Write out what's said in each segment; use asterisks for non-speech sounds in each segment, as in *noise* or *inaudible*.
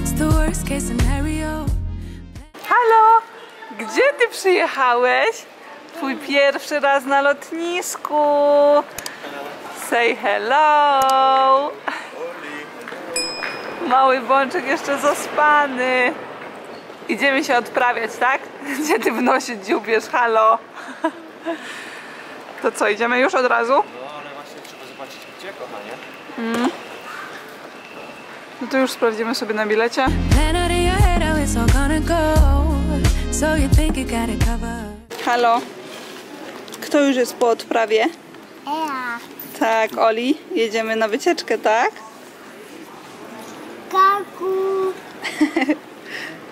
What's the worst case scenario? Halo! Gdzie ty przyjechałeś? Twój pierwszy raz na lotnisku. Say hello! Mały bączek jeszcze zaspany. Idziemy się odprawiać, tak? Gdzie ty w nosie dziubiesz? Halo! To co, idziemy już od razu? No ale właśnie trzeba zobaczyć gdzie, kochanie. No to już sprawdzimy sobie na bilecie. Halo? Kto już jest po odprawie? Ja. Tak, Oli, jedziemy na wycieczkę, tak? Kaku. *laughs*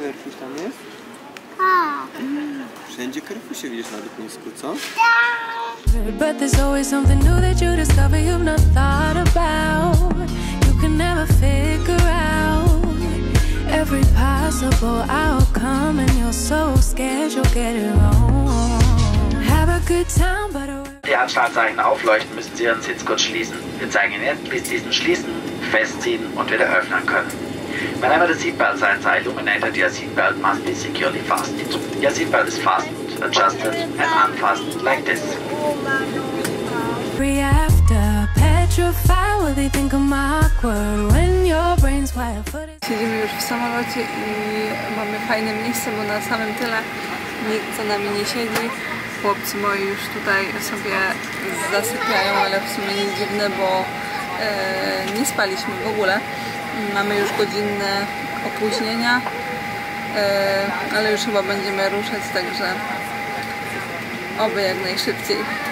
Kerfuś tam jest? A. Wszędzie kerfusie widzisz na lotnisku, co? But there's always something new that you discover you've not thought about. Never figure out every possible outcome, and you're so scared you'll get it wrong. Have a good time, but Die Anschnallzeichen aufleuchten, müssen Sie Ihren Sitz kurz schließen. Wir zeigen Ihnen jetzt, wie Sie diesen schließen, festziehen und wieder öffnen können. Whenever the seatbelt signs are illuminated, your seatbelt must be securely fastened. Your seatbelt is fastened, adjusted and unfastened like this. after. Petrified, will they think awkward when your brain's wired for? Siedzimy już w samolocie i mamy fajne miejsce, bo na samym tyle nikt za nami nie siedzi. Chłopcy moi już tutaj sobie zasypiają, ale w sumie nie dziwne, bo e, nie spaliśmy w ogóle. Mamy już godzinne opóźnienia, e, ale już chyba będziemy ruszać, także oby jak najszybciej.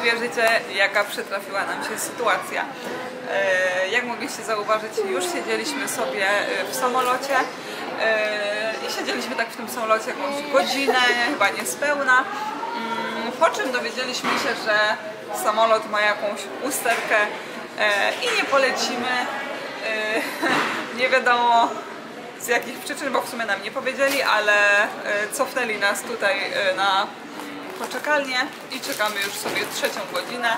Uwierzycie, jaka przytrafiła nam się sytuacja. E, Jak mogliście zauważyć, już siedzieliśmy sobie e, w samolocie e, i siedzieliśmy tak w tym samolocie jakąś godzinę, chyba niespełna. Mm, Po czym dowiedzieliśmy się, że samolot ma jakąś usterkę i nie polecimy. *laughs* Nie wiadomo z jakich przyczyn, bo w sumie nam nie powiedzieli, ale cofnęli nas tutaj na poczekalnię i czekamy już sobie trzecią godzinę.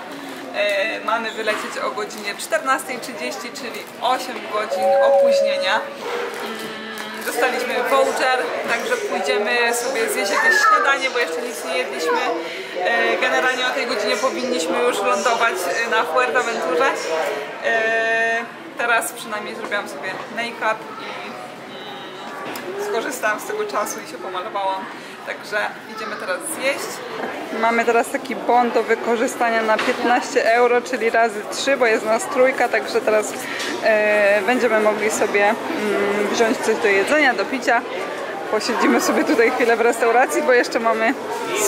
E, mamy wylecieć o godzinie 14.30, czyli 8 godzin opóźnienia. Mm, Dostaliśmy voucher, także pójdziemy sobie zjeść jakieś śniadanie, bo jeszcze nic nie jedliśmy. E, Generalnie o tej godzinie powinniśmy już lądować e, na Fuerteventurze. Teraz przynajmniej zrobiłam sobie make-up i skorzystałam z tego czasu i się pomalowałam. Także idziemy teraz zjeść. Mamy teraz taki bon do wykorzystania na 15 euro, czyli razy 3, bo jest nas trójka, także teraz e, będziemy mogli sobie mm, wziąć coś do jedzenia, do picia. Posiedzimy sobie tutaj chwilę w restauracji, bo jeszcze mamy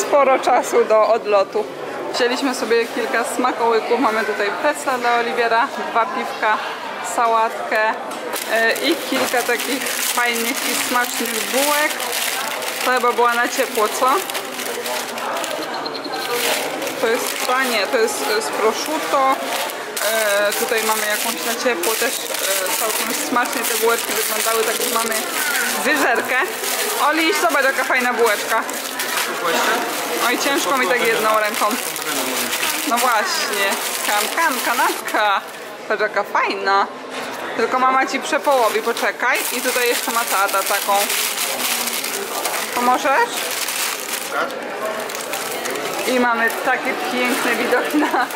sporo czasu do odlotu. Wzięliśmy sobie kilka smakołyków. Mamy tutaj pizza dla Oliwiera, dwa piwka, sałatkę e, i kilka takich fajnych i smacznych bułek. To chyba była na ciepło, co? To jest panie, to jest z prosciutto. E, tutaj mamy jakąś na ciepło, też e, całkiem smacznie te bułeczki wyglądały, także mamy wyżerkę. Oli, zobacz jaka fajna bułeczka. Oj, ciężko mi tak jedną ręką. No właśnie, kan, kan, kanapka. Patrz jaka fajna. Tylko mama ci przepołowi, poczekaj. I tutaj jeszcze ma tata taką. Pomożesz? I mamy takie piękne widoki na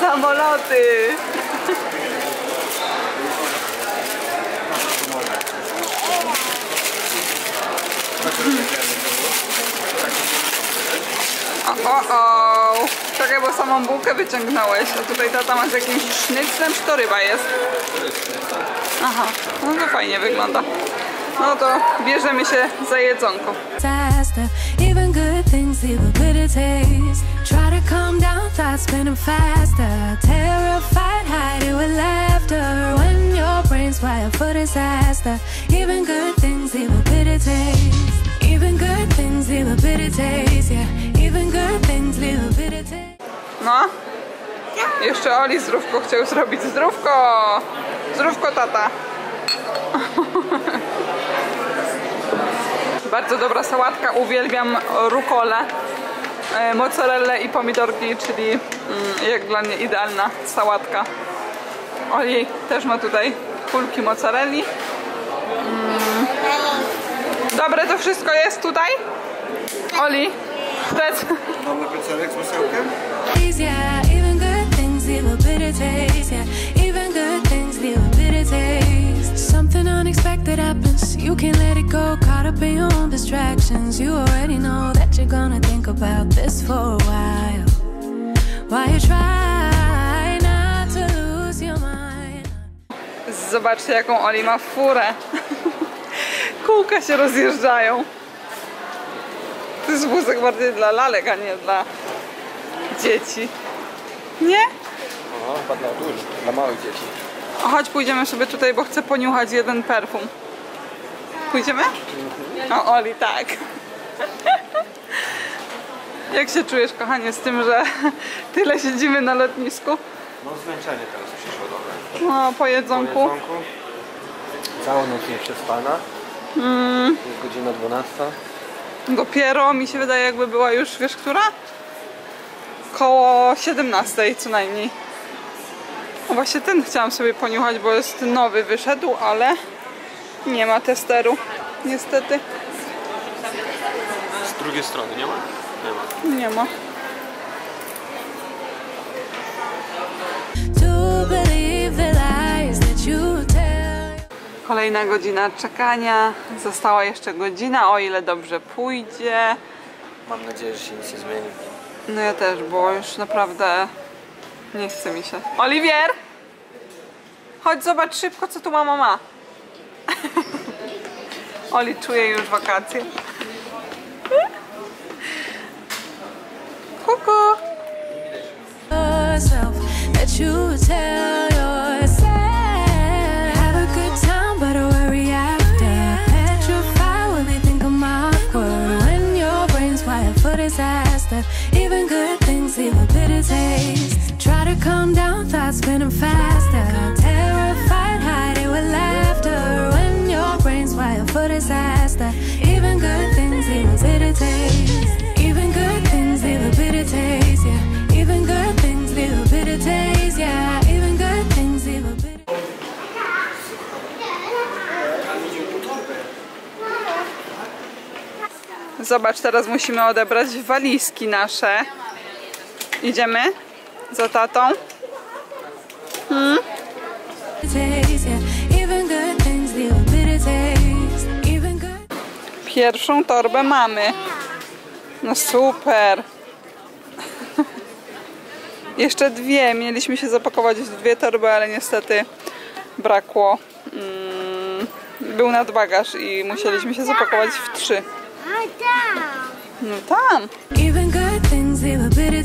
samoloty. O, o, o. Czekaj, bo samą bułkę wyciągnąłeś. A tutaj tata ma z jakimś sznyclem, czy to ryba jest? Aha, no to fajnie wygląda. No to bierzemy się za jedzonko. No. Jeszcze Oli zdrówko chciał zrobić. Zdrówko! Zdrówko tata. *laughs* Bardzo dobra sałatka. Uwielbiam rukolę, e, mozzarellę i pomidorki, czyli mm, jak dla mnie idealna sałatka. Oli też ma tutaj kulki mozzarelli. Mm. Dobre to wszystko jest tutaj? Oli, chcesz? Mamy pieczarek z masełkiem? Unexpected happens, you can't let it go. Caught up in your own distractions, you already know that you're gonna think about this for a while. While you try not to lose your mind. Zobaczcie jaką Oli ma furę. *laughs* Kółka się rozjeżdżają. To jest wózek bardziej dla lalek, a nie dla dzieci. Nie? No, chyba dla dużych, dla małych dzieci. Chodź pójdziemy sobie tutaj, bo chcę poniuchać jeden perfum. Pójdziemy? O, Oli, tak. Jak się czujesz, kochanie, z tym, że tyle siedzimy na lotnisku? No zmęczenie teraz przyszło, dobre. No, po Po jedzonku. jedzonku. Całą noc nie przespana. Mm. Jest godzina 12. Dopiero mi się wydaje, jakby była już, wiesz, która? Koło 17 co najmniej. No właśnie ten chciałam sobie poniuchać, bo jest nowy, wyszedł, ale nie ma testeru. Niestety Z drugiej strony nie ma? Nie ma. nie ma. Kolejna godzina czekania. Została jeszcze godzina, o ile dobrze pójdzie. Mam nadzieję, że się nic nie zmieni. No ja też, bo już naprawdę nie chce mi się. Oliwier! Chodź zobacz szybko, co tu mama ma. *laughs* Oli czuje już wakacje. *laughs* Kuku! Spinning faster. Terrified, hiding with laughter. When your brain's wired for disaster. Even good things leave a bitter taste. Even good things leave a bitter taste, yeah. Even good things leave a bitter taste, yeah. Even good things leave a bitter Zobacz, teraz musimy odebrać walizki nasze. Idziemy za tatą. Pierwszą torbę mamy. No super. *laughs* Jeszcze dwie. Mieliśmy się zapakować w dwie torby, ale niestety brakło. Mm, był nadbagaż i musieliśmy się zapakować w trzy. No tam. Even good things bitter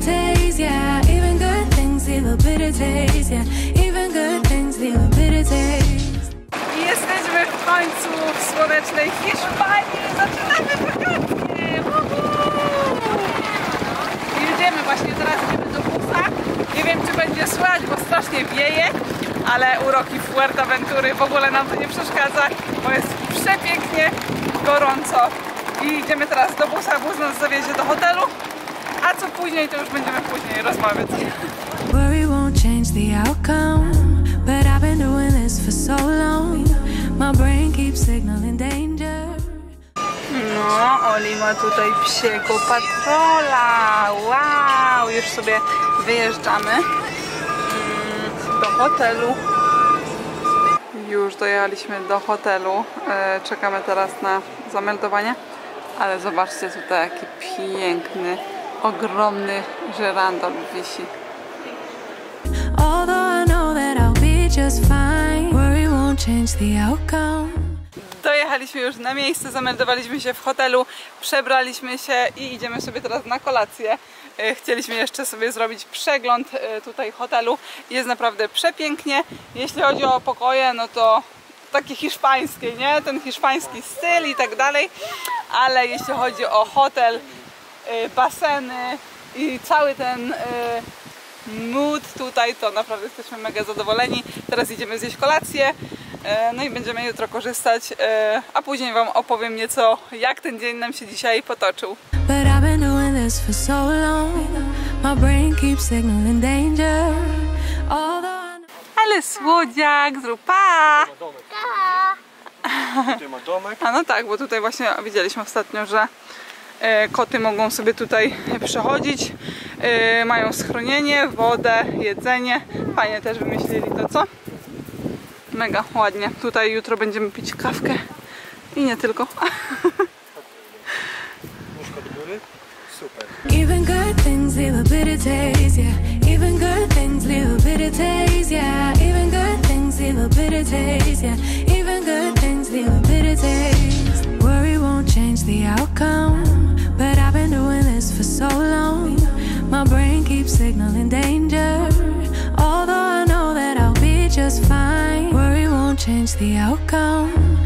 taste, yeah. Even good things leave a bitter taste, yeah. Even good things leave a bitter taste. Jesteśmy w końcu w słonecznej Hiszpanii. Zaczynamy wakacje. Jedziemy właśnie teraz do busa. Nie wiem czy będzie słychać, bo strasznie wieje, ale uroki Fuerteventury w ogóle nam to nie przeszkadza, bo jest przepięknie, gorąco. I idziemy teraz do busa, bus nas zawiezie do hotelu, a co później to już będziemy później rozmawiać. Worry won't change the outcome, but I've been doing this for so long. My brain keeps signaling danger. No, Oli ma tutaj psiego patrola. Wow, już sobie wyjeżdżamy mm, do hotelu. Już dojechaliśmy do hotelu. E, Czekamy teraz na zameldowanie. Ale zobaczcie tutaj, jaki piękny, ogromny żyrandol wisi. Dojechaliśmy już na miejsce, zameldowaliśmy się w hotelu, przebraliśmy się i idziemy sobie teraz na kolację. E, Chcieliśmy jeszcze sobie zrobić przegląd e, tutaj hotelu. Jest naprawdę przepięknie. Jeśli chodzi o pokoje, no to takie hiszpańskie, nie? Ten hiszpański styl i tak dalej. Ale jeśli chodzi o hotel, baseny i cały ten e, mood tutaj, to naprawdę jesteśmy mega zadowoleni. Teraz idziemy zjeść kolację, e, no i będziemy jutro korzystać, a później Wam opowiem nieco, jak ten dzień nam się dzisiaj potoczył. Ale słodziak, zrób pa! Tutaj ma domek. A no tak, bo tutaj właśnie widzieliśmy ostatnio, że koty mogą sobie tutaj przechodzić. E, mają schronienie, wodę, jedzenie. Fajnie też wymyślili to, co? Mega ładnie. Tutaj jutro będziemy pić kawkę. I nie tylko. Nóżka do góry. Super. Even good things leave a bitter taste, yeah. Even good things leave a bitter taste, yeah. Even good things leave a bitter taste, yeah. Even good things leave a bitter taste. Worry won't change the outcome, so long. My brain keeps signaling danger, although I know that I'll be just fine. Worry won't change the outcome,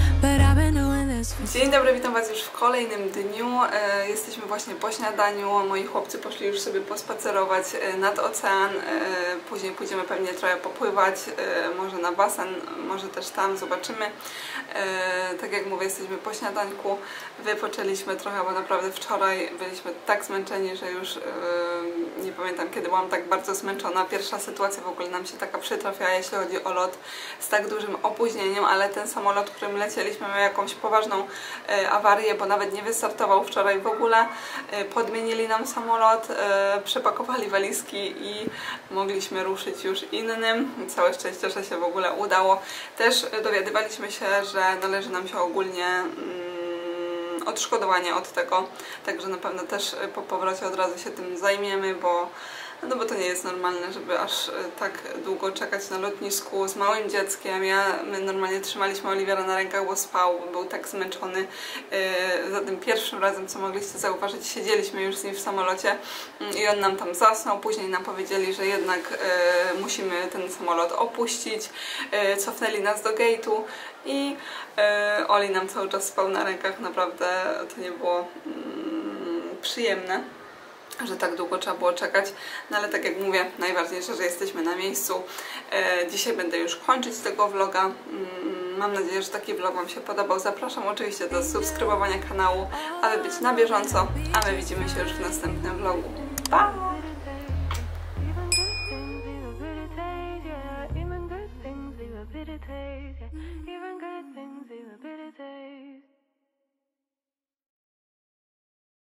Dzień dobry, witam Was już w kolejnym dniu. E, jesteśmy właśnie po śniadaniu. Moi chłopcy poszli już sobie pospacerować e, nad ocean. E, później pójdziemy pewnie trochę popływać, może na basen, może też tam, zobaczymy. Tak jak mówię, jesteśmy po śniadanku. Wypoczęliśmy trochę, bo naprawdę wczoraj byliśmy tak zmęczeni, że już nie pamiętam kiedy byłam tak bardzo zmęczona. Pierwsza sytuacja w ogóle nam się taka przytrafiła, jeśli chodzi o lot z tak dużym opóźnieniem, ale ten samolot, którym lecieliśmy miał jakąś poważną e, awarię, bo nawet nie wystartował wczoraj w ogóle. E, podmienili nam samolot, e, przepakowali walizki i mogliśmy ruszyć już innym. Całe szczęście, że się w ogóle udało. Też dowiadywaliśmy się, że należy nam się ogólnie mm, odszkodowanie od tego, także na pewno też po powrocie od razu się tym zajmiemy, bo no bo to nie jest normalne, żeby aż e, tak długo czekać na lotnisku z małym dzieckiem. Ja, my normalnie trzymaliśmy Oliwiera na rękach, bo spał, był tak zmęczony. E, Za tym pierwszym razem, co mogliście zauważyć, siedzieliśmy już z nim w samolocie mm, i on nam tam zasnął. Później nam powiedzieli, że jednak e, musimy ten samolot opuścić. Cofnęli nas do gate'u i Oli nam cały czas spał na rękach. Naprawdę to nie było mm, przyjemne że tak długo trzeba było czekać, no ale tak jak mówię, najważniejsze, że jesteśmy na miejscu. E, dzisiaj będę już kończyć tego vloga. Mm, Mam nadzieję, że taki vlog Wam się podobał. Zapraszam oczywiście do subskrybowania kanału, aby być na bieżąco, a my widzimy się już w następnym vlogu.